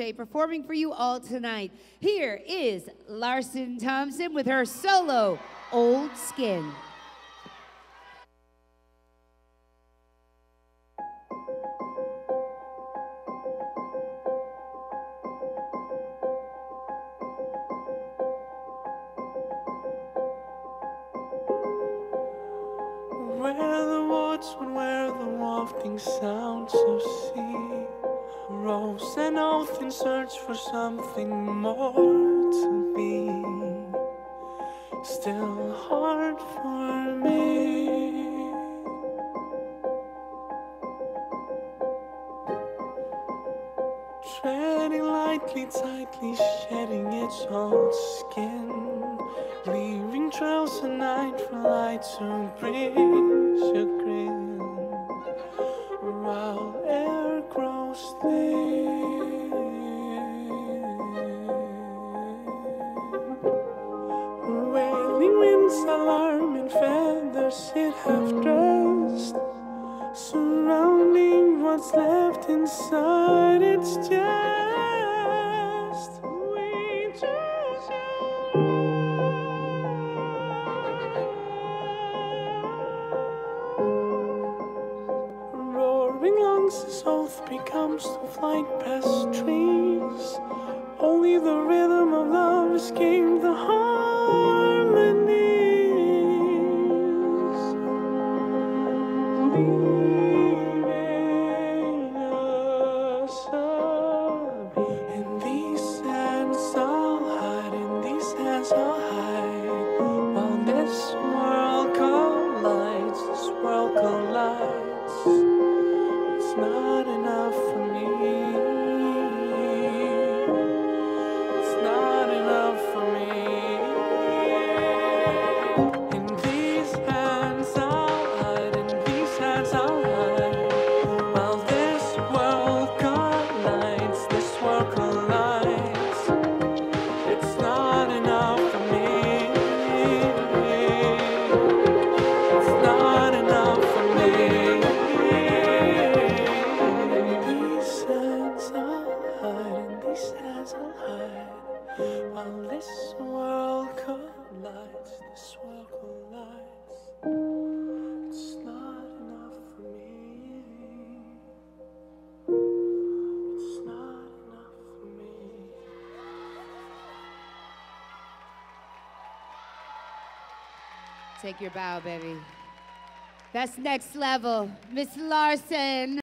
performing for you all tonight. Here is Larsen Thompson with her solo, Old Skin. Where the woods would wear the wafting sounds of sea Rose and oath in search for something more to be. Still hard for me. Treading lightly, tightly, shedding its old skin. Leaving trails at night for light to breeze your Surrounding what's left inside its chest becomes to flight past trees. Only the rhythm of love escaped the harmonies. In these hands While this world collides, this world collides. It's not enough for me. It's not enough for me. Take your bow, baby. That's next level. Miss Larsen.